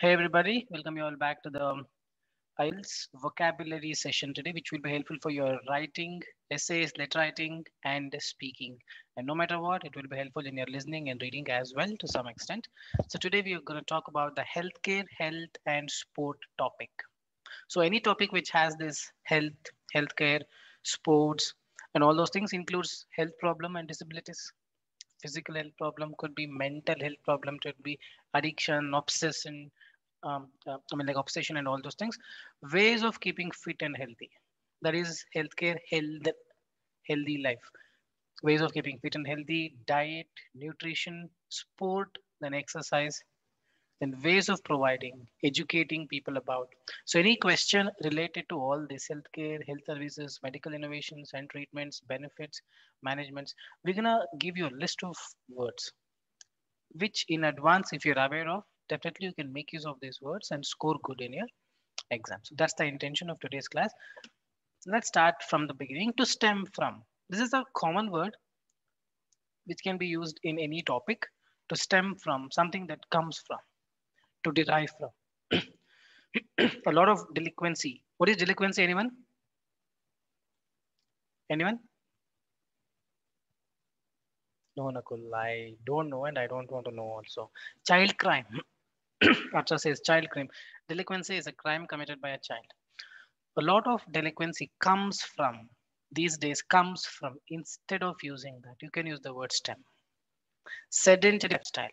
Hey everybody, welcome you all back to the um, IELTS vocabulary session today, which will be helpful for your writing, essays, letter writing, and speaking. And no matter what, it will be helpful in your listening and reading as well to some extent. So today we are going to talk about the healthcare, health, and sport topic. So any topic which has this health, healthcare, sports, and all those things includes health problem and disabilities physical health problem could be mental health problem could be addiction obsession um, uh, i mean like obsession and all those things ways of keeping fit and healthy. That is healthcare health healthy life. Ways of keeping fit and healthy diet nutrition sport then exercise and ways of providing, educating people about. So any question related to all this healthcare, health services, medical innovations and treatments, benefits, managements, we're gonna give you a list of words, which in advance, if you're aware of, definitely you can make use of these words and score good in your exam. So that's the intention of today's class. Let's start from the beginning to stem from. This is a common word which can be used in any topic to stem from something that comes from to derive from. a lot of delinquency. What is delinquency, anyone? Anyone? No, Nakul, I don't know and I don't want to know also. Child crime. Archa says child crime. Delinquency is a crime committed by a child. A lot of delinquency comes from, these days comes from, instead of using that, you can use the word stem. Sedentary lifestyle,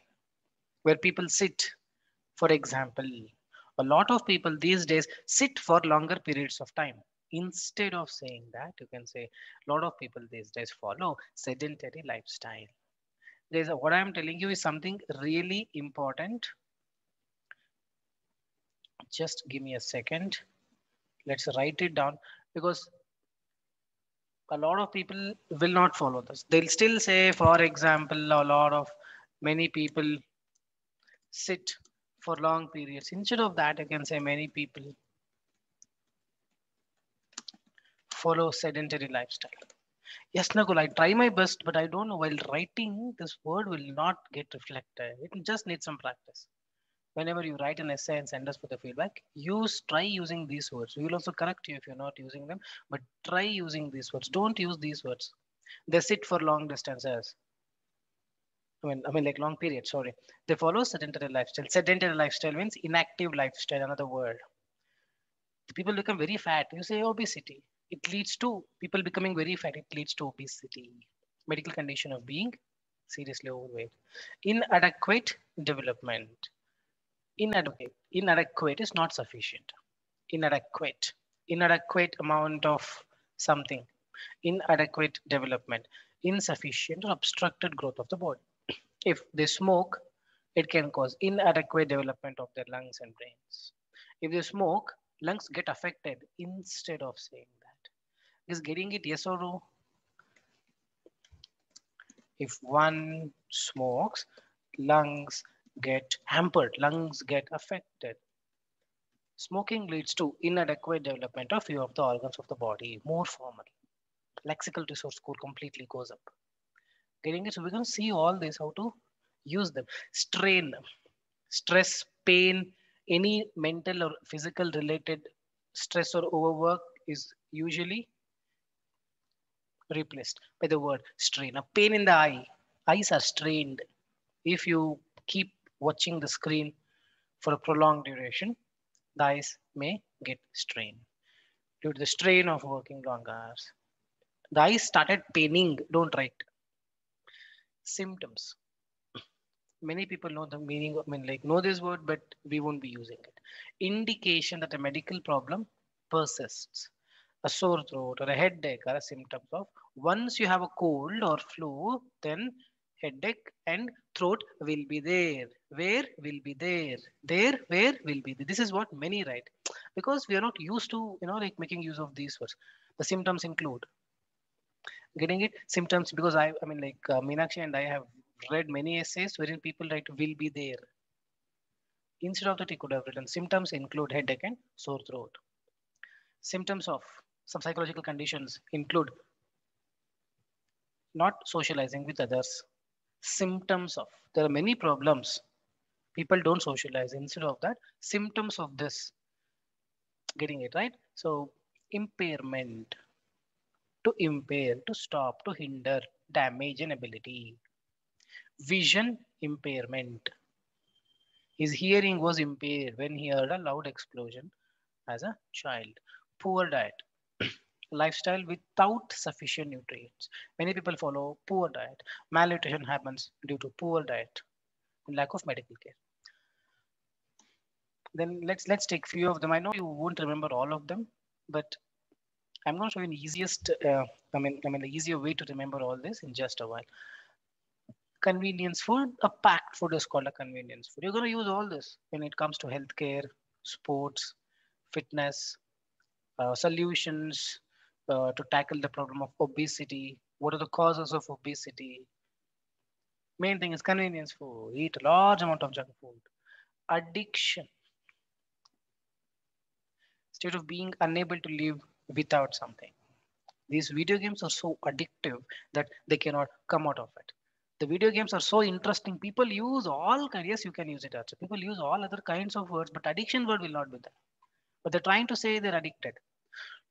where people sit for example, a lot of people these days sit for longer periods of time. Instead of saying that, you can say a lot of people these days follow sedentary lifestyle. There's a, what I'm telling you is something really important. Just give me a second. Let's write it down because a lot of people will not follow this. They'll still say, for example, a lot of many people sit for long periods. Instead of that, I can say many people follow sedentary lifestyle. Yes, Nakul, I try my best, but I don't know while writing, this word will not get reflected. It just needs some practice. Whenever you write an essay and send us for the feedback, use try using these words. We will also correct you if you're not using them, but try using these words. Don't use these words. They sit for long distances. I mean, I mean, like long period, sorry. They follow sedentary lifestyle. Sedentary lifestyle means inactive lifestyle, another word. People become very fat. You say oh, obesity. It leads to people becoming very fat. It leads to obesity. Medical condition of being seriously overweight. Inadequate development. Inadequate. Inadequate is not sufficient. Inadequate. Inadequate amount of something. Inadequate development. Insufficient or obstructed growth of the body if they smoke, it can cause inadequate development of their lungs and brains. If they smoke, lungs get affected instead of saying. Is getting it yes or no? If one smokes, lungs get hampered, lungs get affected. Smoking leads to inadequate development of few of the organs of the body, more formal. Lexical resource score completely goes up getting it. So we're going to see all this, how to use them. Strain, stress, pain, any mental or physical related stress or overwork is usually replaced by the word strain. A pain in the eye, eyes are strained. If you keep watching the screen for a prolonged duration, the eyes may get strained due to the strain of working long hours. The eyes started paining, don't write symptoms many people know the meaning of, I mean, like know this word, but we won't be using it. Indication that a medical problem persists. A sore throat or a headache are symptoms of once you have a cold or flu, then headache and throat will be there. Where will be there? There, where will be there. This is what many write because we are not used to, you know, like making use of these words. The symptoms include getting it symptoms because I, I mean, like uh, Meenakshi and I have read many essays wherein people write will be there. Instead of that, he could have written symptoms include headache and sore throat. Symptoms of some psychological conditions include not socializing with others. Symptoms of there are many problems People don't socialize. Instead of that, symptoms of this. Getting it right? So impairment. To impair, to stop, to hinder, damage and ability. Vision impairment. His hearing was impaired when he heard a loud explosion as a child. Poor diet lifestyle without sufficient nutrients. Many people follow poor diet. Malnutrition happens due to poor diet and lack of medical care. Then let's let's take few of them. I know you won't remember all of them, but I'm going to show you the easiest. Uh, I mean, I mean the easier way to remember all this in just a while. Convenience food, a packed food is called a convenience food. You're going to use all this when it comes to healthcare, sports, fitness, uh, solutions, uh, to tackle the problem of obesity. What are the causes of obesity? Main thing is convenience food. Eat a large amount of junk food. Addiction. State of being unable to live without something. These video games are so addictive that they cannot come out of it. The video games are so interesting. People use all kinds. Yes, you can use it also. People use all other kinds of words, but addiction word will not be there. But they're trying to say they're addicted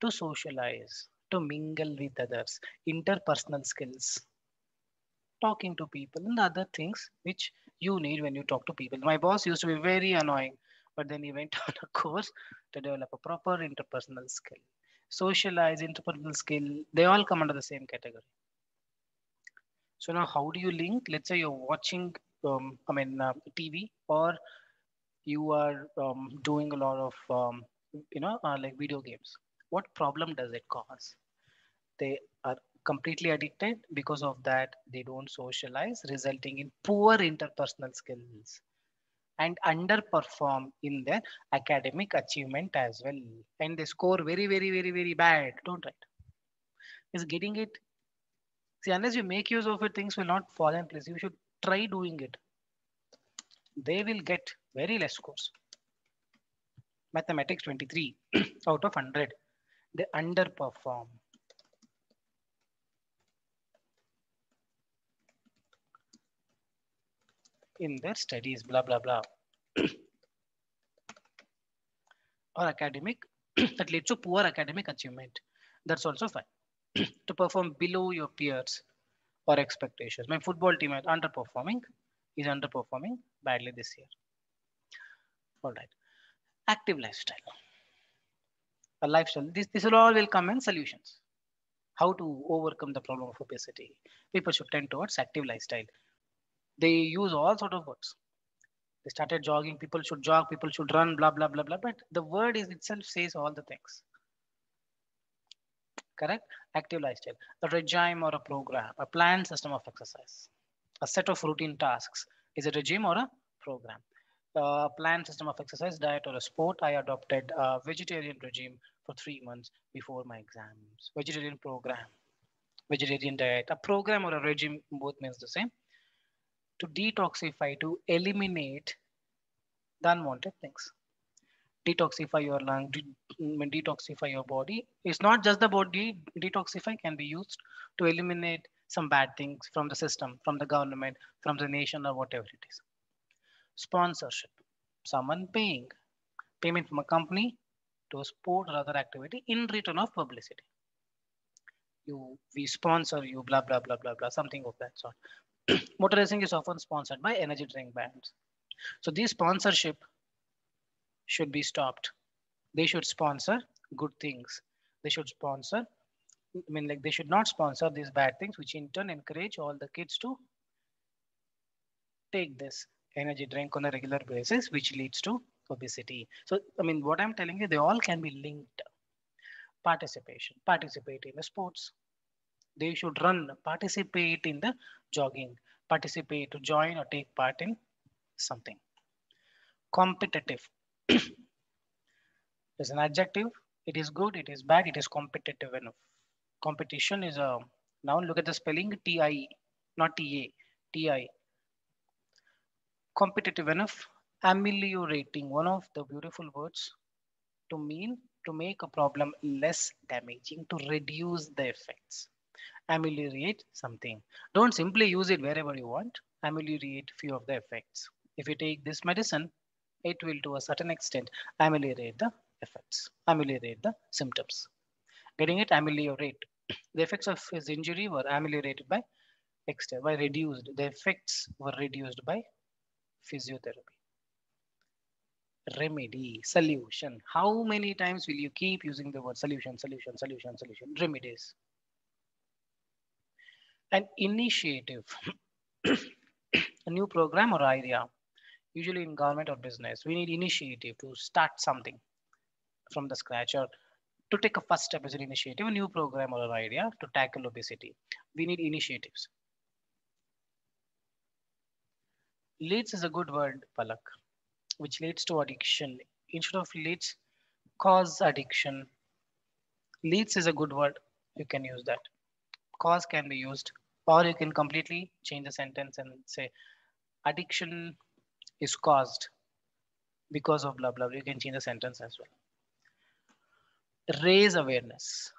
to socialize, to mingle with others, interpersonal skills, talking to people, and other things which you need when you talk to people. My boss used to be very annoying, but then he went on a course to develop a proper interpersonal skill. Socialize, interpersonal skill, they all come under the same category. So now how do you link? Let's say you're watching, um, I mean, uh, TV or you are um, doing a lot of, um, you know, uh, like video games what problem does it cause? They are completely addicted. Because of that, they don't socialize, resulting in poor interpersonal skills and underperform in their academic achievement as well. And they score very, very, very, very bad. Don't write. Is getting it. See, unless you make use of it, things will not fall in place. You should try doing it. They will get very less scores. Mathematics 23 out of 100 they underperform. in their studies, blah, blah, blah. or academic, that leads to poor academic achievement. That's also fine. to perform below your peers or expectations. My football team is underperforming, is underperforming badly this year. All right. Active lifestyle a lifestyle. This, this will all will come in solutions. How to overcome the problem of obesity. People should tend towards active lifestyle. They use all sort of words. They started jogging, people should jog, people should run, blah, blah, blah, blah. But the word is itself says all the things. Correct? Active lifestyle. A regime or a program, a planned system of exercise. A set of routine tasks. Is a regime or a program? Uh, planned system of exercise, diet, or a sport, I adopted a vegetarian regime for three months before my exams. Vegetarian program, vegetarian diet, a program or a regime, both means the same. To detoxify, to eliminate the unwanted things. Detoxify your lung, de detoxify your body. It's not just the body, detoxify can be used to eliminate some bad things from the system, from the government, from the nation, or whatever it is sponsorship. Someone paying. Payment from a company to a sport or other activity in return of publicity. You we sponsor you blah blah blah blah blah something of that sort. Motor racing is often sponsored by energy drink brands so these sponsorship should be stopped. They should sponsor good things. They should sponsor i mean like they should not sponsor these bad things which in turn encourage all the kids to take this energy drink on a regular basis, which leads to obesity. So, I mean, what I'm telling you, they all can be linked. Participation, participate in the sports. They should run, participate in the jogging, participate to join or take part in something. Competitive is an adjective. It is good, it is bad, it is competitive enough. Competition is a noun. Look at the spelling T-I, not T-A, T-I competitive enough ameliorating one of the beautiful words to mean to make a problem less damaging to reduce the effects ameliorate something don't simply use it wherever you want ameliorate few of the effects if you take this medicine, it will to a certain extent ameliorate the effects, ameliorate the symptoms. Getting it ameliorate. The effects of his injury were ameliorated by extent, by reduced. The effects were reduced by physiotherapy. Remedy, solution. How many times will you keep using the word solution, solution, solution, solution? Remedies. An initiative, a new program or idea usually in government or business, we need initiative to start something from the scratch or to take a first step as an initiative, a new program or an idea to tackle obesity. We need initiatives. Leads is a good word, Palak, which leads to addiction. Instead of leads, cause addiction. Leads is a good word. You can use that. Cause can be used, or you can completely change the sentence and say addiction is caused because of blah blah. You can change the sentence as well. Raise awareness.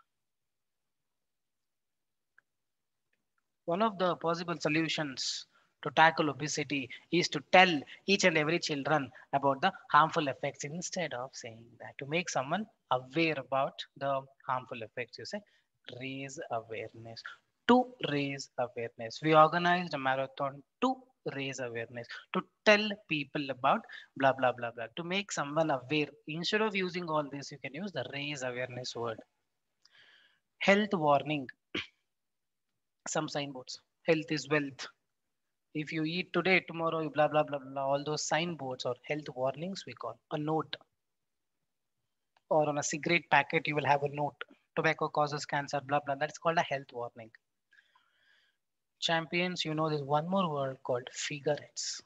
One of the possible solutions to tackle obesity is to tell each and every children about the harmful effects instead of saying that. To make someone aware about the harmful effects you say raise awareness. To raise awareness. We organized a marathon to raise awareness to tell people about blah blah blah blah. To make someone aware instead of using all this you can use the raise awareness word. Health warning. Some signboards. Health is wealth if you eat today tomorrow blah blah blah blah all those signboards or health warnings we call a note or on a cigarette packet you will have a note tobacco causes cancer blah blah that's called a health warning champions, you know, there's one more word called figureheads.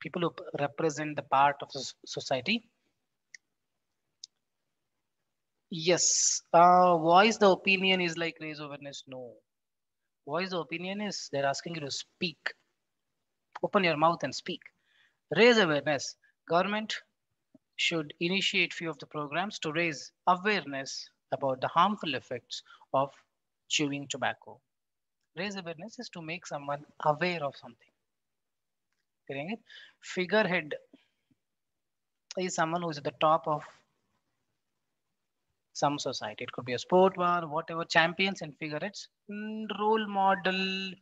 People who represent the part of society. Yes, uh, voice the opinion is like raise awareness. No, voice the opinion is they're asking you to speak. Open your mouth and speak. Raise awareness. Government should initiate few of the programs to raise awareness about the harmful effects of chewing tobacco raise awareness is to make someone aware of something. Figurehead is someone who is at the top of some society. It could be a sport one, whatever, champions and figureheads. Mm, role model.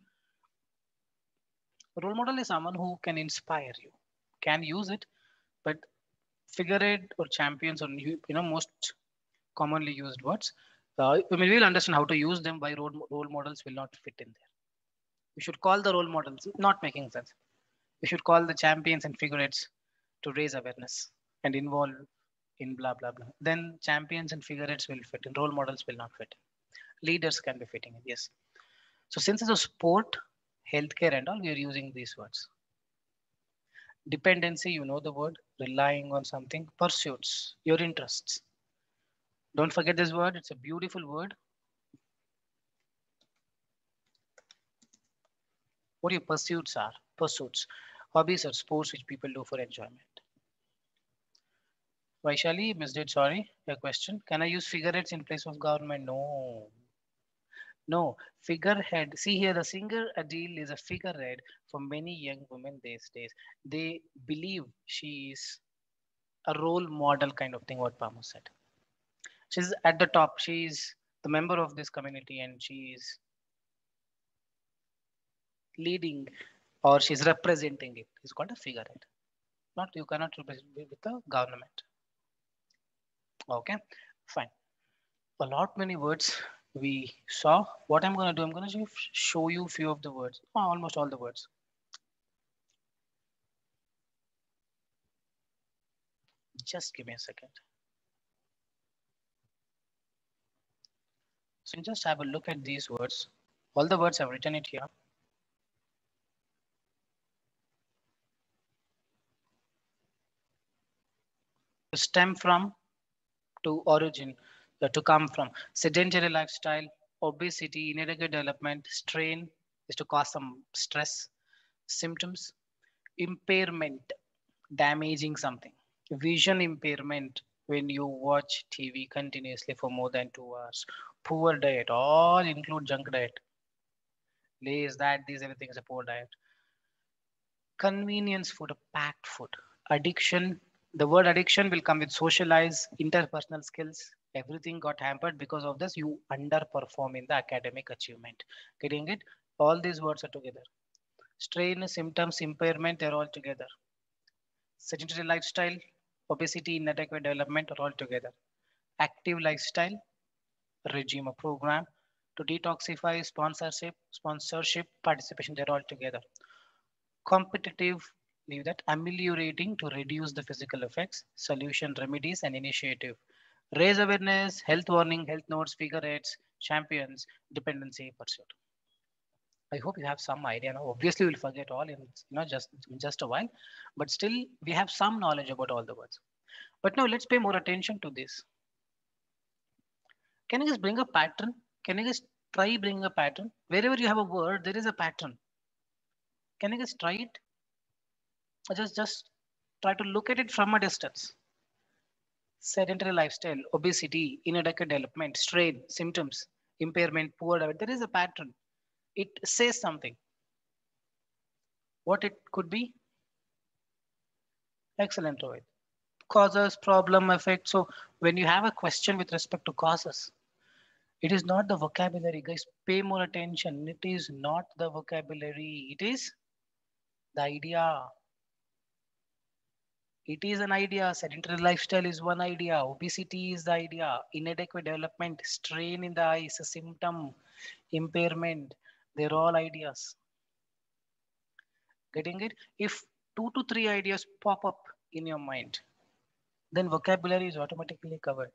Role model is someone who can inspire you, can use it, but figurehead or champions or you know most commonly used words uh, I mean, we'll understand how to use them. Why role, role models will not fit in there. We should call the role models, not making sense. We should call the champions and figureheads to raise awareness and involve in blah, blah, blah. Then champions and figureheads will fit in. Role models will not fit. Leaders can be fitting in, yes. So since it's a sport, healthcare and all, we are using these words. Dependency, you know the word, relying on something, pursuits, your interests don't forget this word. It's a beautiful word. What your pursuits are, pursuits, hobbies or sports which people do for enjoyment. Vaishali, missed it, sorry, your question. Can I use figureheads in place of government? No. No, figurehead. See here, the singer Adele is a figurehead for many young women these days. They believe she is a role model kind of thing, what Pamo said she's at the top she's the member of this community and she's leading or she's representing it it's called a figurehead not you cannot represent with the government okay fine a lot many words we saw what i'm going to do i'm going to show you a few of the words oh, almost all the words just give me a second So just have a look at these words. All the words I've written it here. Stem from, to origin, to come from. Sedentary lifestyle, obesity, inadequate development, strain is to cause some stress, symptoms, impairment, damaging something, vision impairment when you watch TV continuously for more than two hours, poor diet, all include junk diet. Lays that, these, everything is a poor diet. convenience food, packed food. Addiction, the word addiction will come with socialize, interpersonal skills. Everything got hampered because of this. You underperform in the academic achievement. Getting it? All these words are together. Strain, symptoms, impairment, they're all together. Sedentary lifestyle, obesity, inadequate development are all together. Active lifestyle, regime, a program to detoxify, sponsorship, sponsorship, participation, they're all together competitive leave that ameliorating to reduce the physical effects solution remedies and initiative. Raise awareness health warning health notes figure champions dependency pursuit. I hope you have some idea. Now obviously we'll forget all in you know just just a while but still we have some knowledge about all the words. But now let's pay more attention to this. Can you just bring a pattern? Can you just try bring a pattern? Wherever you have a word there is a pattern. Can you just try it? Just, just try to look at it from a distance. Sedentary lifestyle, obesity, inadequate development, strain, symptoms, impairment, poor diet. There is a pattern. It says something. What it could be? Excellent, Rohit. Causes, problem, effect. So when you have a question with respect to causes, it is not the vocabulary, guys. Pay more attention. It is not the vocabulary. It is the idea. It is an idea. Sedentary lifestyle is one idea. Obesity is the idea. Inadequate development, strain in the eyes, a symptom, impairment. They're all ideas. Getting it? If two to three ideas pop up in your mind, then vocabulary is automatically covered.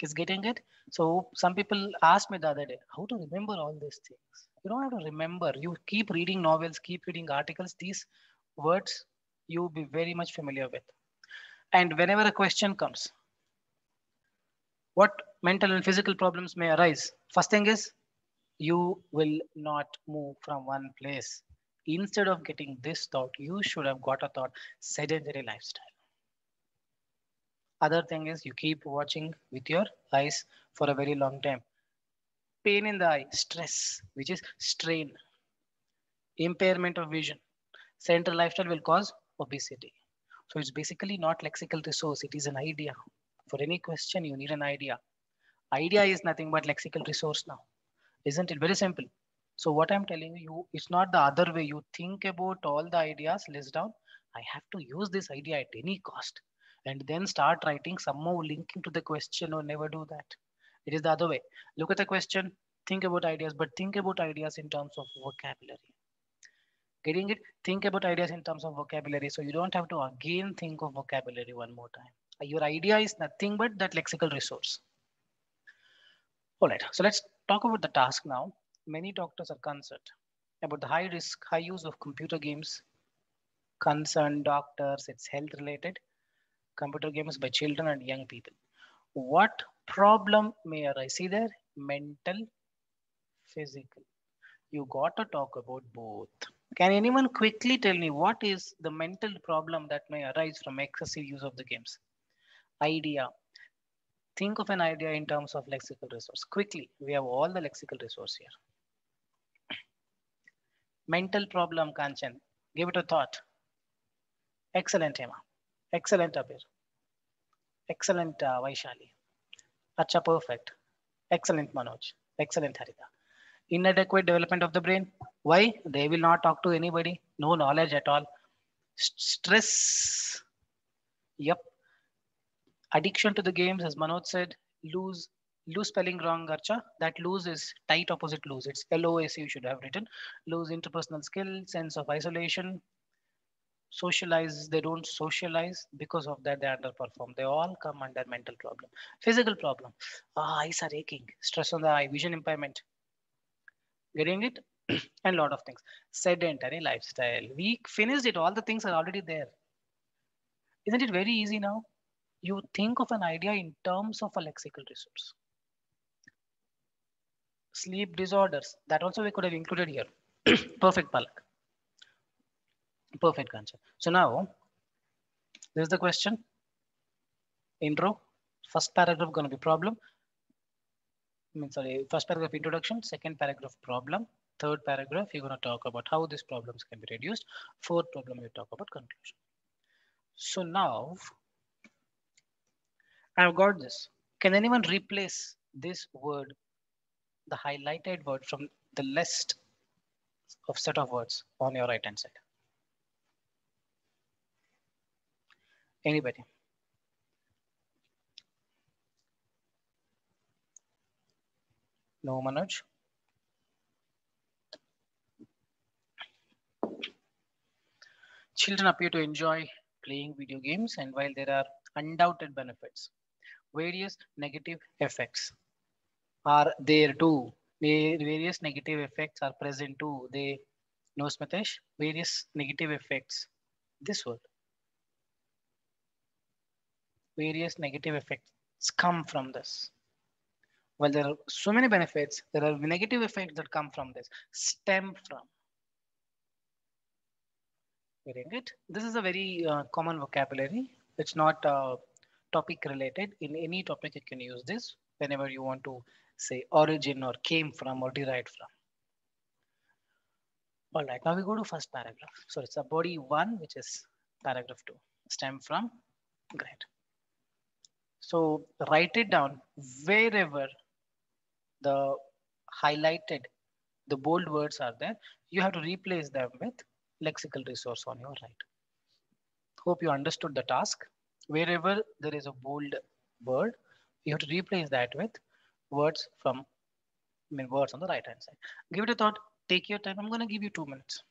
Is getting it? So some people asked me the other day, how to remember all these things? you don't have to remember. You keep reading novels, keep reading articles. These words you'll be very much familiar with. And whenever a question comes, what mental and physical problems may arise? First thing is you will not move from one place. Instead of getting this thought, you should have got a thought sedentary lifestyle. Other thing is you keep watching with your eyes for a very long time pain in the eye, stress, which is strain, impairment of vision. Central lifestyle will cause obesity. So it's basically not lexical resource. It is an idea. For any question, you need an idea. Idea is nothing but lexical resource now. Isn't it very simple? So what I'm telling you, it's not the other way. You think about all the ideas, list down. I have to use this idea at any cost and then start writing somehow linking to the question or never do that. It is the other way. Look at the question, think about ideas, but think about ideas in terms of vocabulary. Getting it? Think about ideas in terms of vocabulary. So you don't have to again think of vocabulary one more time. Your idea is nothing but that lexical resource. All right, so let's talk about the task now. Many doctors are concerned about the high risk, high use of computer games. Concerned doctors, it's health related. Computer games by children and young people. What problem may arise. See there, mental, physical. You got to talk about both. Can anyone quickly tell me what is the mental problem that may arise from excessive use of the games? Idea. Think of an idea in terms of lexical resource. Quickly, we have all the lexical resource here. Mental problem, Kanchan. Give it a thought. Excellent, Emma. Excellent, Abir. Excellent, uh, Vaishali. Acha, perfect. Excellent, Manoj. Excellent, Harita. Inadequate development of the brain. Why? They will not talk to anybody. No knowledge at all. Stress. Yep. Addiction to the games, as Manoj said, lose lose spelling wrong, Archa. That lose is tight opposite lose. It's LOS you should have written. Lose interpersonal skill, sense of isolation, socialize they don't socialize because of that they underperform they all come under mental problem physical problem ah, eyes are aching stress on the eye vision impairment getting it and lot of things. Sedentary lifestyle. We finished it. All the things are already there. Isn't it very easy now? You think of an idea in terms of a lexical resource. Sleep disorders that also we could have included here. Perfect palak Perfect, answer. So now, this is the question. Intro, first paragraph going to be problem. I mean, sorry, first paragraph introduction, second paragraph problem, Third paragraph, you're going to talk about how these problems can be reduced. Fourth problem, you talk about conclusion. So now I've got this. Can anyone replace this word, the highlighted word from the list of set of words on your right hand side? Anybody? No, Manoj? Children appear to enjoy playing video games and while there are undoubted benefits, various negative effects are there too. Various negative effects are present too. They know Smitesh, various negative effects. This word. Various negative effects come from this. Well, there are so many benefits. There are negative effects that come from this, stem from. Very it? This is a very uh, common vocabulary. It's not uh, topic related. In any topic, you can use this whenever you want to say origin or came from or derived from. All right, now we go to first paragraph. So it's a body one, which is paragraph two, stem from, great. So write it down wherever the highlighted, the bold words are there, you have to replace them with lexical resource on your right. Hope you understood the task. Wherever there is a bold word, you have to replace that with words from, I mean, words on the right hand side. Give it a thought, take your time. I'm gonna give you two minutes.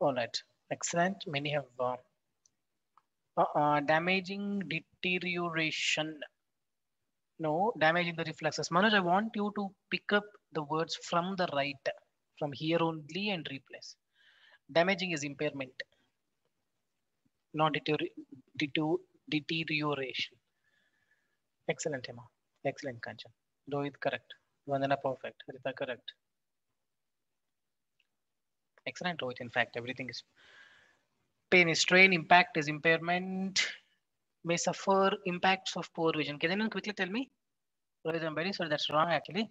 All right, excellent. Many have uh, uh, uh, damaging deterioration. No, damaging the reflexes. Manoj, I want you to pick up the words from the right, from here only and replace. Damaging is impairment, not deter deterioration. Excellent, Emma. Excellent, Kanchan. Rohit, correct. Vandana, perfect. Rita, correct excellent Rohit. In fact, everything is pain is strain, impact is impairment, may suffer impacts of poor vision. Can anyone quickly tell me? Rohit, I'm very sorry, that's wrong actually.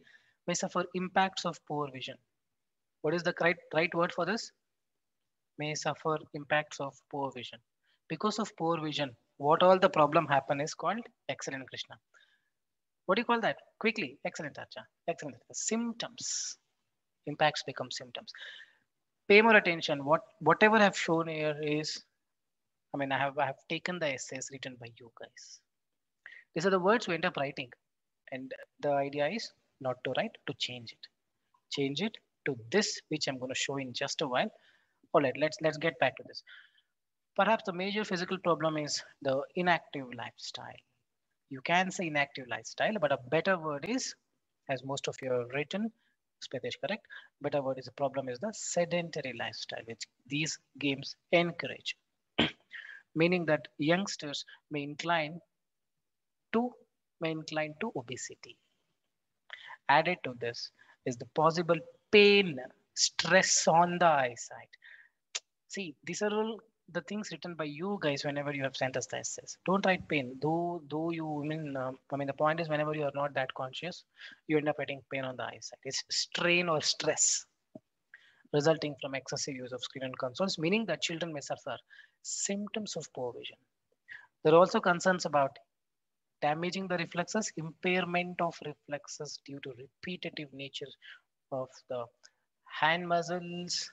May suffer impacts of poor vision. What is the right, right word for this? May suffer impacts of poor vision. Because of poor vision, what all the problem happen is called excellent Krishna. What do you call that? Quickly, excellent Archa. Excellent. Symptoms. Impacts become symptoms pay more attention. What whatever I've shown here is I mean, I have I have taken the essays written by you guys. These are the words we end up writing, and the idea is not to write, to change it, change it to this, which I'm going to show in just a while. All right, let's let's get back to this. Perhaps the major physical problem is the inactive lifestyle. You can say inactive lifestyle, but a better word is, as most of you have written, Spetish, correct? Better word is the problem is the sedentary lifestyle, which these games encourage. Meaning that youngsters may incline to may incline to obesity. Added to this is the possible pain, stress on the eyesight. See, these are all the things written by you guys whenever you have sent us the essays. Don't write pain. Though, though you I mean, uh, I mean, the point is whenever you are not that conscious, you end up getting pain on the eyesight. It's strain or stress resulting from excessive use of screen and consoles, meaning that children may suffer symptoms of poor vision. There are also concerns about damaging the reflexes, impairment of reflexes due to repetitive nature of the hand muscles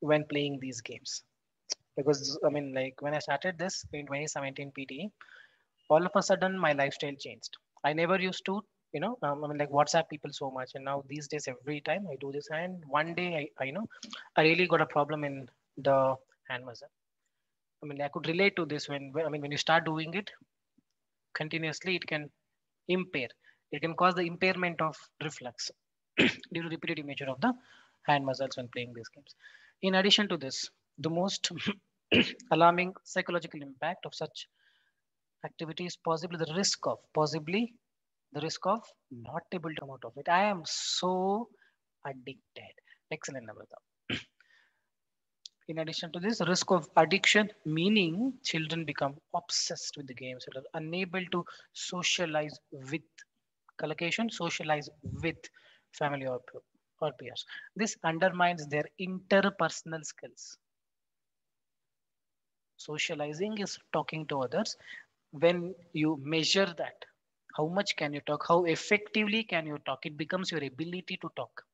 when playing these games because I mean, like when I started this in 2017 PT, all of a sudden my lifestyle changed. I never used to, you know, um, I mean, like WhatsApp people so much, and now these days every time I do this, and one day I, I you know, I really got a problem in the hand muscle. I mean, I could relate to this when I mean, when you start doing it continuously, it can impair. It can cause the impairment of reflex due to repetitive nature of the hand muscles when playing these games. In addition to this, the most alarming psychological impact of such activities, possibly the risk of possibly the risk of hmm. not able to come out of it. I am so addicted. Excellent Namrata. in addition to this risk of addiction meaning children become obsessed with the games they are unable to socialize with collocation socialize with family or, or peers. This undermines their interpersonal skills socializing is talking to others when you measure that how much can you talk? How effectively can you talk? It becomes your ability to talk.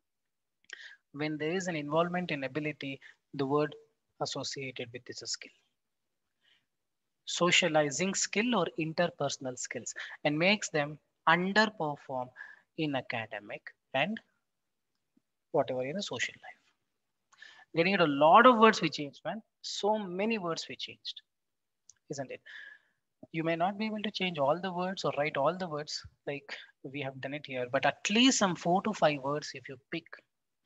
When there is an involvement in ability the word associated with this skill. Socializing skill or interpersonal skills and makes them underperform in academic and whatever in the social life getting into a lot of words we changed, man. So many words we changed, isn't it? You may not be able to change all the words or write all the words like we have done it here, but at least some four to five words if you pick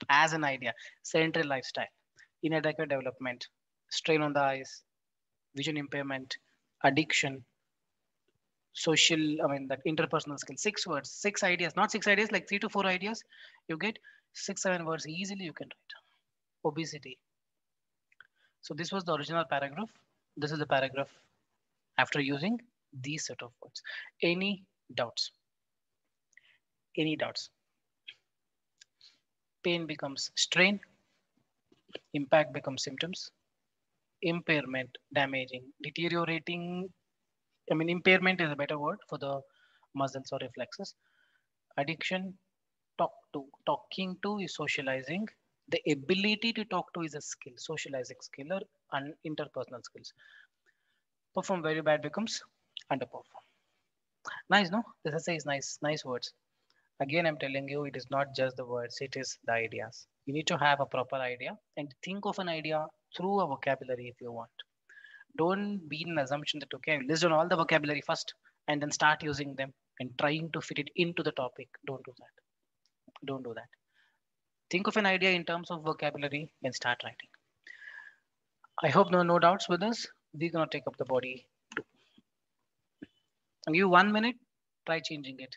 as an idea. Sedentary lifestyle, inadequate development, strain on the eyes, vision impairment, addiction, social, I mean, that interpersonal skill, six words, six ideas, not six ideas, like three to four ideas. You get six, seven words easily you can write obesity. So this was the original paragraph. This is the paragraph after using these set of words. Any doubts? Any doubts? Pain becomes strain, impact becomes symptoms, impairment, damaging, deteriorating. I mean, impairment is a better word for the muscles or reflexes. Addiction, talk to, talking to is socializing, the ability to talk to is a skill, socializing skill or un- interpersonal skills. Perform very bad becomes underperform. Nice, no? This essay is nice, nice words. Again, I'm telling you, it is not just the words, it is the ideas. You need to have a proper idea and think of an idea through a vocabulary if you want. Don't be in an assumption that, okay, list down all the vocabulary first and then start using them and trying to fit it into the topic. Don't do that. Don't do that think of an idea in terms of vocabulary and start writing. I hope no, no doubts with us. We're going to take up the body. Give you one minute, try changing it.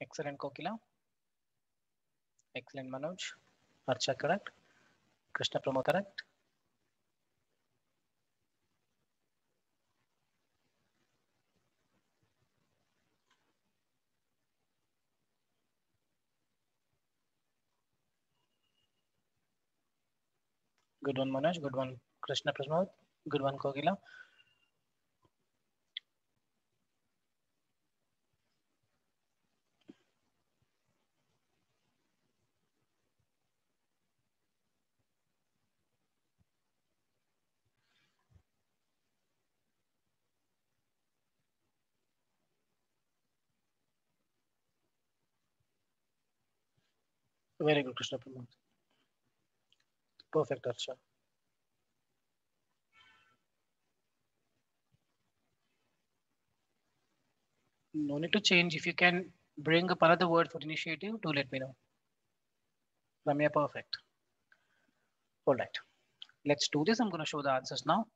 Excellent, Kokila. Excellent, Manoj. Archa, correct. Krishna Pramod, correct. Good one, Manoj. Good one, Krishna Pramod. Good one, Kokila. Very good, Krishna Pramod. Perfect, Archa. No need to change. If you can bring up another word for initiative, do let me know. Ramya, perfect. All right. Let's do this. I'm going to show the answers now.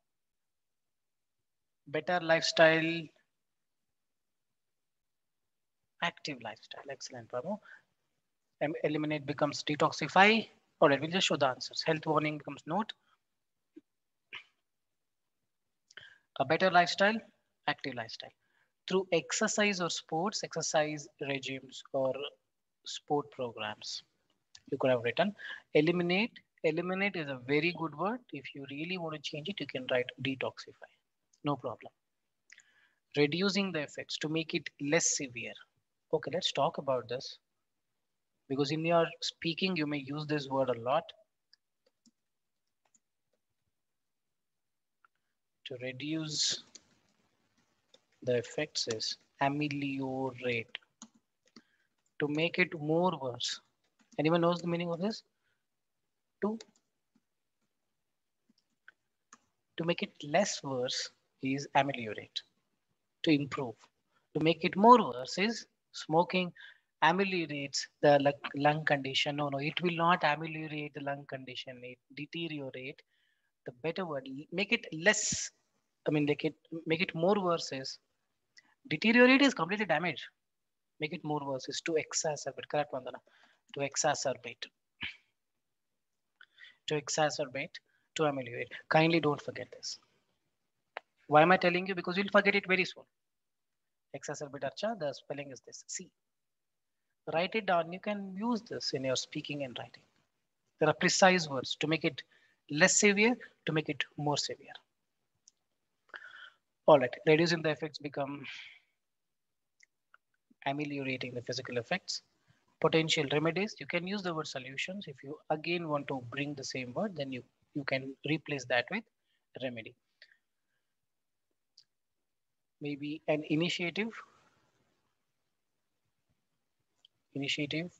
Better lifestyle. Active lifestyle. Excellent, Prabhu. Eliminate becomes detoxify. All right, we'll just show the answers. Health warning becomes note. A better lifestyle, active lifestyle. Through exercise or sports, exercise regimes or sport programs. You could have written eliminate. Eliminate is a very good word. If you really want to change it, you can write detoxify. No problem. Reducing the effects to make it less severe. Okay, let's talk about this because in your speaking, you may use this word a lot. To reduce the effects is ameliorate. To make it more worse. Anyone knows the meaning of this? To, to make it less worse is ameliorate. To improve. To make it more worse is smoking ameliorates the lung condition. No, no, it will not ameliorate the lung condition. It deteriorate. The better word, make it less. I mean, make it make it more worse is deteriorate is completely damage. Make it more worse is to exacerbate. Correct, Vandana. To exacerbate. To exacerbate. To ameliorate. Kindly don't forget this. Why am I telling you? Because you'll forget it very soon. Exacerbate Archa, the spelling is this. C write it down. You can use this in your speaking and writing. There are precise words to make it less severe, to make it more severe. All right, reducing the effects become ameliorating the physical effects. Potential remedies, you can use the word solutions. If you again want to bring the same word, then you, you can replace that with remedy. Maybe an initiative initiative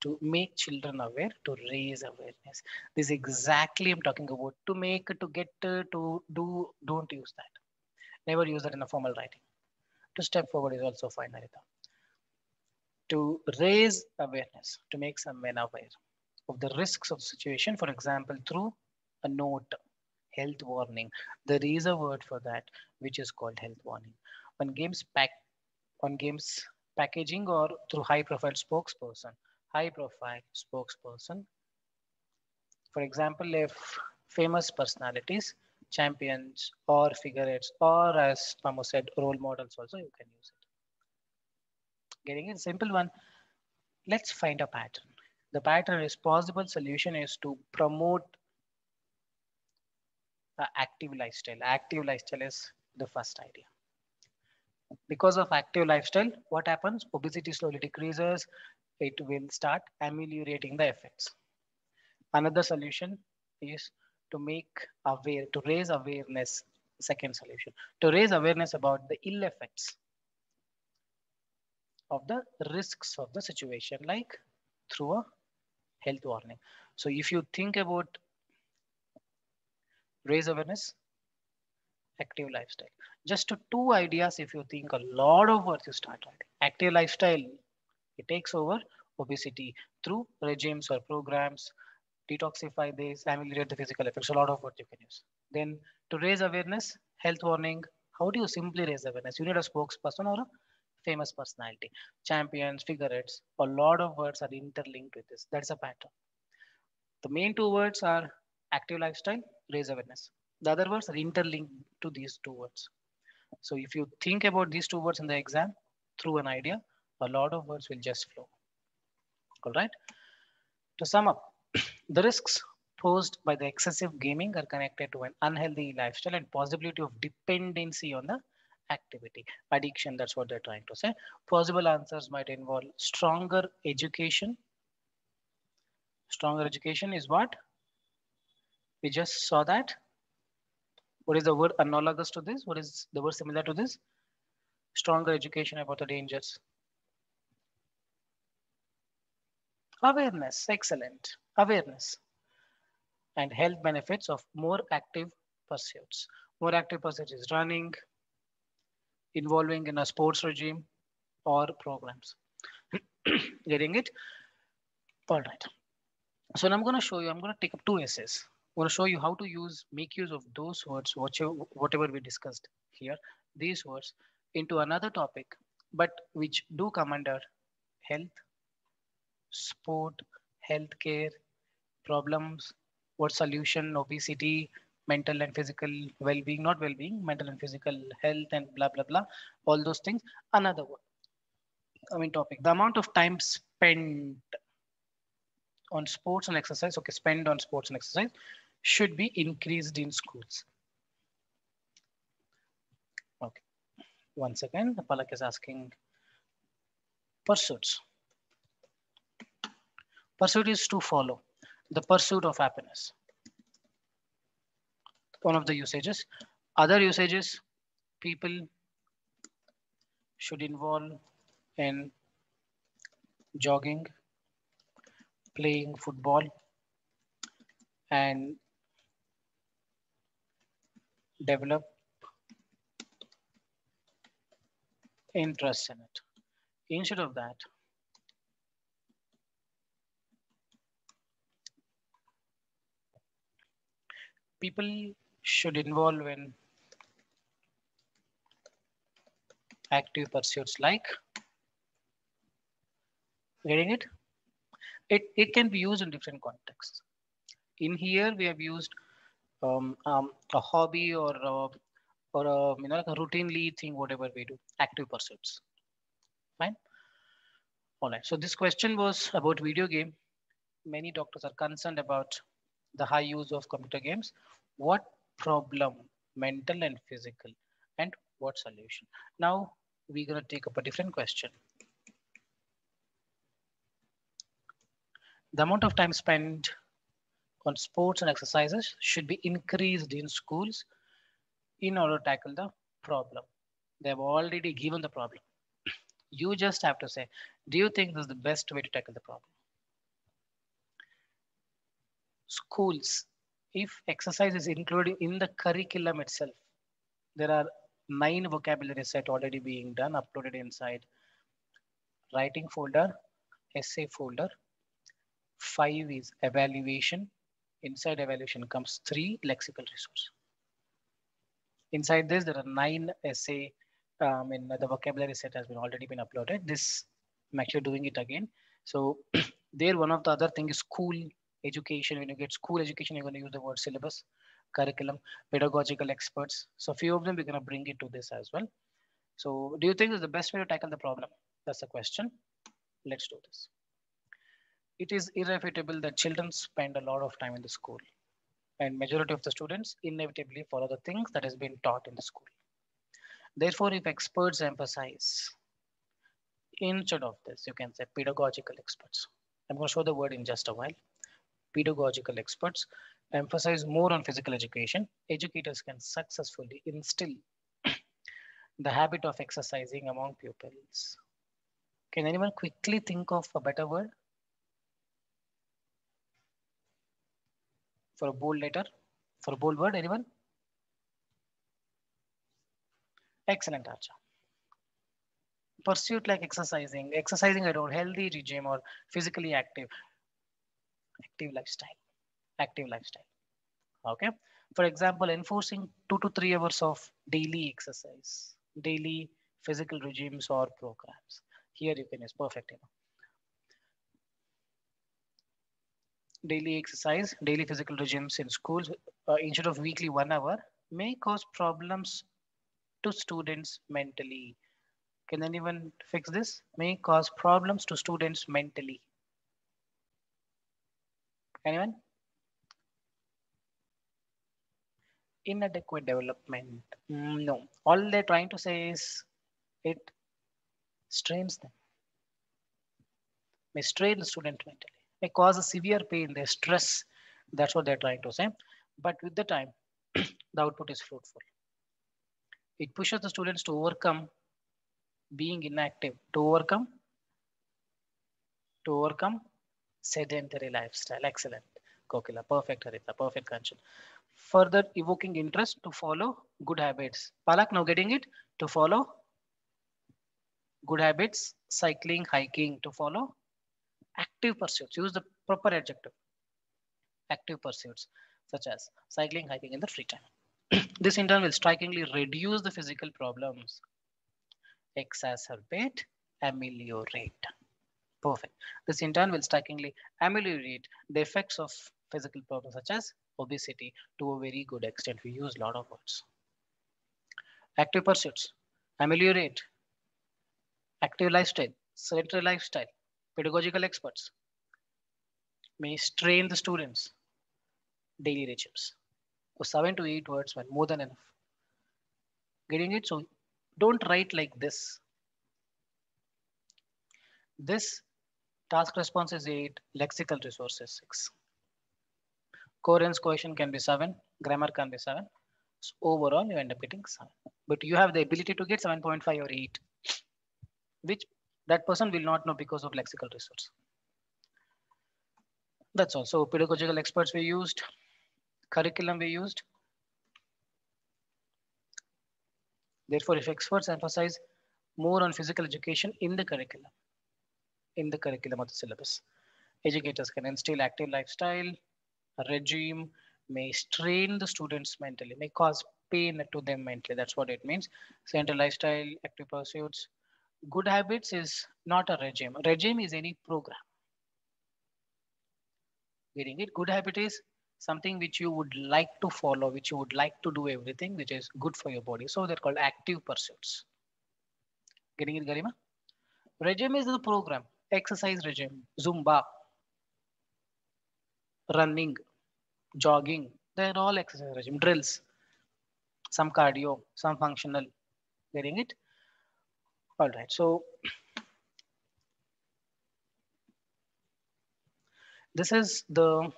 to make children aware, to raise awareness. This is exactly I'm talking about. To make, to get, uh, to do, don't use that. Never use that in a formal writing. To step forward is also fine, Narita. To raise awareness, to make some men aware of the risks of the situation, for example, through a note, health warning. There is a word for that, which is called health warning. When games pack, on games packaging or through high profile spokesperson. High profile spokesperson. For example, if famous personalities, champions or figureheads, or as Pamo said, role models also, you can use it. Getting a simple one. Let's find a pattern. The pattern is possible solution is to promote active lifestyle. Active lifestyle is the first idea because of active lifestyle, what happens? Obesity slowly decreases. It will start ameliorating the effects. Another solution is to make aware, to raise awareness. Second solution, to raise awareness about the ill effects of the risks of the situation, like through a health warning. So if you think about raise awareness, active lifestyle. Just two ideas if you think a lot of work you start writing. Active lifestyle, it takes over obesity through regimes or programs, detoxify this, ameliorate the physical effects, a lot of work you can use. Then to raise awareness, health warning, how do you simply raise awareness? You need a spokesperson or a famous personality, champions, figureheads, A lot of words are interlinked with this. That's a pattern. The main two words are active lifestyle, raise awareness. The other words are interlinked to these two words. So if you think about these two words in the exam through an idea, a lot of words will just flow. All right. To sum up, the risks posed by the excessive gaming are connected to an unhealthy lifestyle and possibility of dependency on the activity. Addiction, that's what they're trying to say. Possible answers might involve stronger education. Stronger education is what? We just saw that. What is the word analogous to this? What is the word similar to this? Stronger education about the dangers. Awareness, excellent. Awareness and health benefits of more active pursuits. More active pursuits is running, involving in a sports regime or programs. Getting it? All right. So now I'm going to show you, I'm going to take up two essays. I'm to show you how to use, make use of those words, whatever, whatever we discussed here, these words into another topic, but which do come under health, sport, healthcare, problems, what solution, obesity, mental and physical well-being, not well-being, mental and physical health and blah, blah, blah, all those things. Another one, I mean topic, the amount of time spent on sports and exercise, okay, spend on sports and exercise should be increased in schools. Okay, one second, Palak is asking pursuits. Pursuit is to follow the pursuit of happiness. One of the usages. Other usages, people should involve in jogging, playing football, and develop interest in it. Instead of that, people should involve in active pursuits like getting it it it can be used in different contexts in here we have used um, um, a hobby or a, or a you know like a routinely thing whatever we do active pursuits. Fine? All right. So this question was about video game. Many doctors are concerned about the high use of computer games. What problem mental and physical? And what solution? Now we're going to take up a different question. The amount of time spent on sports and exercises should be increased in schools in order to tackle the problem they've already given the problem you just have to say do you think this is the best way to tackle the problem schools, if exercise is included in the curriculum itself, there are nine vocabulary set already being done, uploaded inside writing folder, essay folder. Five is evaluation. Inside evaluation comes three lexical resource. Inside this, there are nine essay um, in the vocabulary set has been already been uploaded. This, I'm actually doing it again. So there, one of the other thing is school education, when you get school education, you're going to use the word syllabus, curriculum, pedagogical experts. So a few of them, we're going to bring it to this as well. So do you think is the best way to tackle the problem? That's the question. Let's do this. It is irrefutable that children spend a lot of time in the school and majority of the students inevitably follow the things that has been taught in the school. Therefore, if experts emphasize instead of this, you can say pedagogical experts. I'm going to show the word in just a while pedagogical experts emphasize more on physical education, educators can successfully instill the habit of exercising among pupils. Can anyone quickly think of a better word? For a bold letter? For a bold word, anyone? Excellent, Archa. Pursuit like exercising, exercising at a healthy regime or physically active active lifestyle active lifestyle okay for example enforcing two to three hours of daily exercise daily physical regimes or programs. Here you can use perfect. You know. Daily exercise, daily physical regimes in schools uh, instead of weekly one hour may cause problems to students mentally. Can anyone fix this? May cause problems to students mentally. Anyone? Inadequate development. Mm, no. All they're trying to say is it strains them. May strain the student mentally. May cause a severe pain, they stress. That's what they're trying to say. But with the time, the output is fruitful. It pushes the students to overcome being inactive, to overcome, to overcome sedentary lifestyle. Excellent. Kokila, perfect Harita, perfect Kanchan. Further evoking interest to follow good habits. Palak, now getting it? To follow good habits, cycling, hiking, to follow active pursuits. Use the proper adjective. Active pursuits such as cycling, hiking in the free time. this in turn will strikingly reduce the physical problems, exacerbate, ameliorate. Perfect. This in turn will strikingly ameliorate the effects of physical problems such as obesity to a very good extent. We use a lot of words. Active pursuits, ameliorate, active lifestyle, sedentary lifestyle, pedagogical experts may strain the students daily regimes. So seven to eight words when more than enough. Getting it? So don't write like this. This task response is eight, lexical resources six. Coherence cohesion can be seven, grammar can be seven. So overall, you end up getting seven. But you have the ability to get 7.5 or eight, which that person will not know because of lexical resource. That's all. So pedagogical experts we used, curriculum we used. Therefore, if experts emphasize more on physical education in the curriculum, in the curriculum of the syllabus, educators can instill active lifestyle, regime, may strain the students mentally, may cause pain to them mentally. That's what it means. Sedentary lifestyle, active pursuits. Good habits is not a regime. Regime is any program. Getting it? Good habit is something which you would like to follow, which you would like to do everything, which is good for your body. So they're called active pursuits. Getting it, Garima? Regime is the program, exercise regime, Zumba, running, jogging, they're all exercise regime, drills, some cardio, some functional. Getting it? All right, so this is the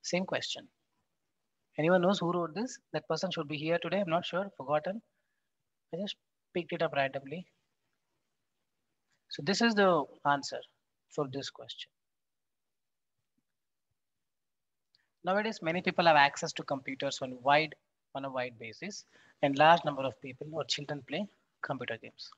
same question. Anyone knows who wrote this? That person should be here today. I'm not sure, forgotten. I just picked it up randomly. So this is the answer for this question. Nowadays, many people have access to computers on wide on a wide basis, and large number of people or children play computer games.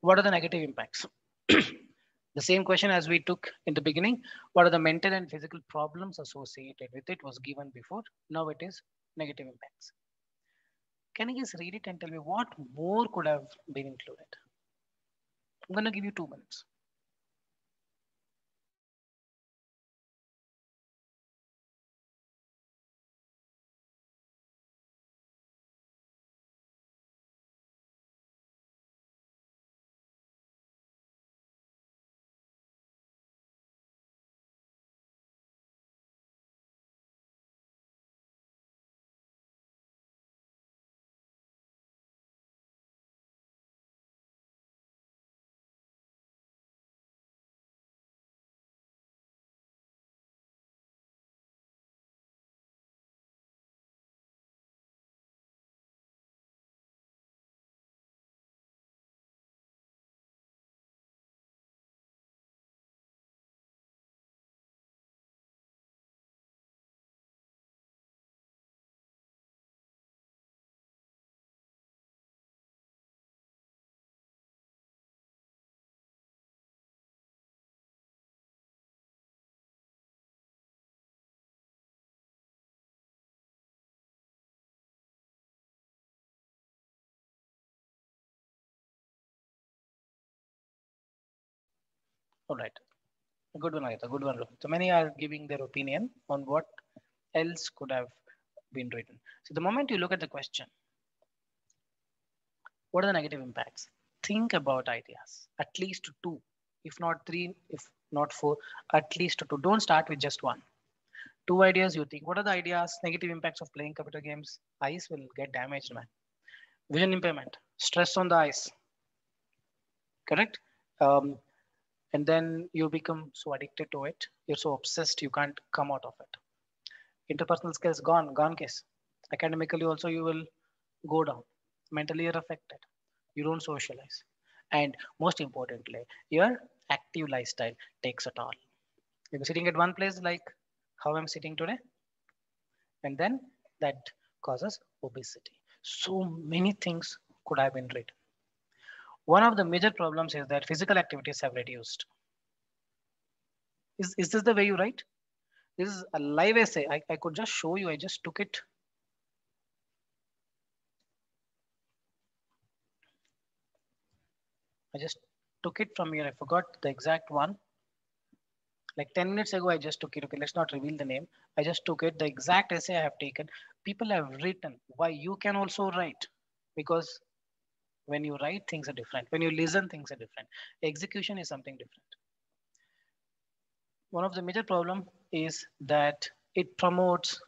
What are the negative impacts? the same question as we took in the beginning. What are the mental and physical problems associated with it was given before. Now it is negative impacts. Can you just read it and tell me what more could have been included? I'm going to give you two minutes. All right. Good one, Ayata. Good one. So many are giving their opinion on what else could have been written. So the moment you look at the question, what are the negative impacts? Think about ideas, at least two, if not three, if not four, at least two. Don't start with just one. Two ideas you think, what are the ideas, negative impacts of playing computer games? Eyes will get damaged, man. Vision impairment, stress on the eyes, correct? Um, and then you become so addicted to it, you're so obsessed, you can't come out of it. Interpersonal skills gone, gone case. Academically also you will go down. Mentally you're affected. You don't socialize. And most importantly, your active lifestyle takes a toll. You're sitting at one place like how I'm sitting today. And then that causes obesity. So many things could have been written. One of the major problems is that physical activities have reduced. Is, is this the way you write? This is a live essay. I, I could just show you. I just took it. I just took it from here. I forgot the exact one like 10 minutes ago i just took it okay let's not reveal the name i just took it the exact essay i have taken people have written why you can also write because when you write things are different when you listen things are different execution is something different one of the major problem is that it promotes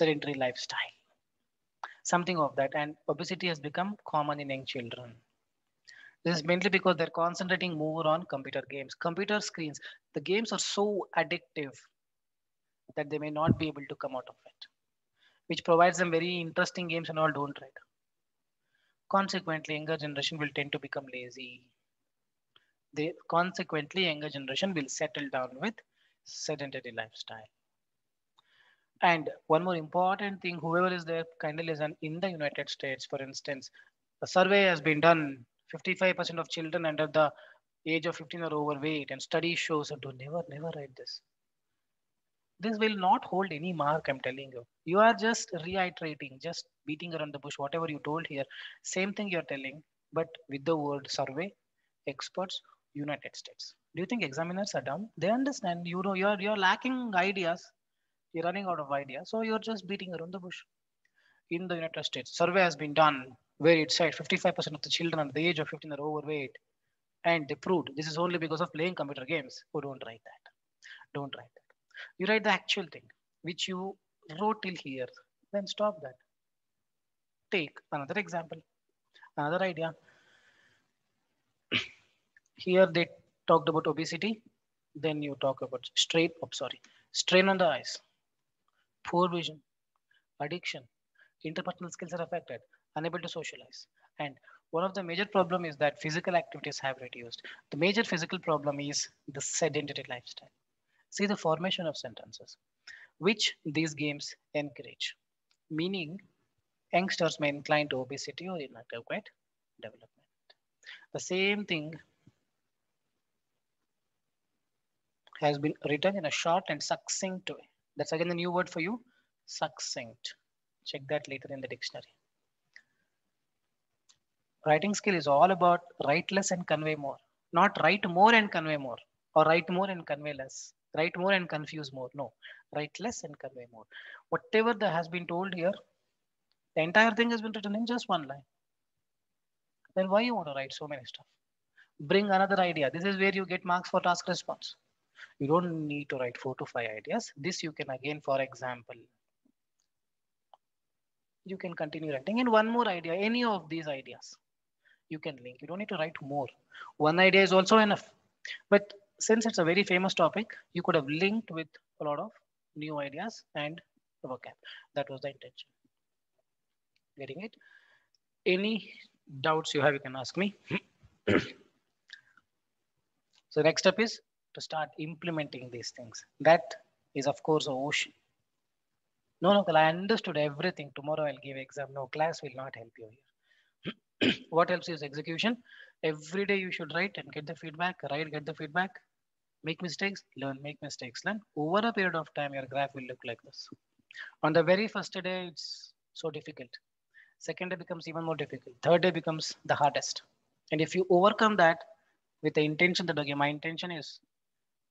sedentary lifestyle something of that and obesity has become common in young children this is mainly because they're concentrating more on computer games. Computer screens, the games are so addictive that they may not be able to come out of it, which provides them very interesting games and all don't read. Consequently, younger generation will tend to become lazy. They consequently, younger generation will settle down with sedentary lifestyle. And one more important thing, whoever is there, kindly listen, in the United States, for instance, a survey has been done 55% of children under the age of 15 are overweight and study shows that do never, never write this. This will not hold any mark, I'm telling you. You are just reiterating, just beating around the bush, whatever you told here. Same thing you're telling, but with the word survey, experts, United States. Do you think examiners are dumb? They understand, you know, you're, you're lacking ideas. You're running out of ideas. So you're just beating around the bush. In the United States, survey has been done where it said 55% of the children under the age of 15 are overweight. And they proved this is only because of playing computer games. Who don't write that? Don't write that. You write the actual thing, which you wrote till here. Then stop that. Take another example, another idea. here they talked about obesity. Then you talk about strain, oh, sorry, strain on the eyes, poor vision, addiction, interpersonal skills are affected unable to socialize. And one of the major problem is that physical activities have reduced. The major physical problem is the sedentary lifestyle. See the formation of sentences, which these games encourage, meaning youngsters may incline to obesity or inadequate development. The same thing has been written in a short and succinct way. That's again the new word for you, succinct. Check that later in the dictionary writing skill is all about write less and convey more, not write more and convey more, or write more and convey less, write more and confuse more. No, write less and convey more. Whatever that has been told here, the entire thing has been written in just one line. Then why you want to write so many stuff? Bring another idea. This is where you get marks for task response. You don't need to write four to five ideas. This you can again, for example, you can continue writing. And one more idea, any of these ideas you can link. You don't need to write more. One idea is also enough. But since it's a very famous topic, you could have linked with a lot of new ideas and vocab. That was the intention. Getting it? Any doubts you have, you can ask me. so next step is to start implementing these things. That is of course a ocean. No, no, I understood everything. Tomorrow I'll give exam. No, class will not help you here. what helps is execution. Every day you should write and get the feedback, write, get the feedback, make mistakes, learn, make mistakes, learn. Over a period of time, your graph will look like this. On the very first day, it's so difficult. Second day becomes even more difficult. Third day becomes the hardest. And if you overcome that, with the intention that okay, my intention is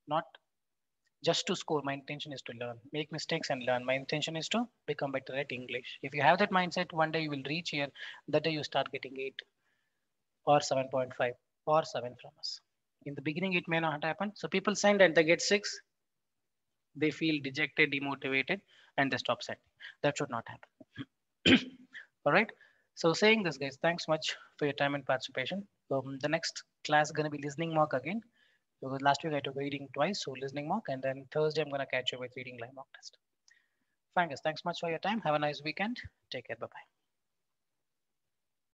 not just to score. My intention is to learn, make mistakes and learn. My intention is to become better at English. If you have that mindset, one day you will reach here. That day you start getting eight or 7.5 or seven from us. In the beginning, it may not happen. So people send and they get six. They feel dejected, demotivated, and they stop sending. That should not happen. All right. So saying this, guys, thanks much for your time and participation. Um, the next class is going to be listening mock again. Because last week I took reading twice, so listening mock, and then Thursday I'm going to catch you with reading live mock test. Fine, guys. Thanks much for your time. Have a nice weekend. Take care. Bye bye.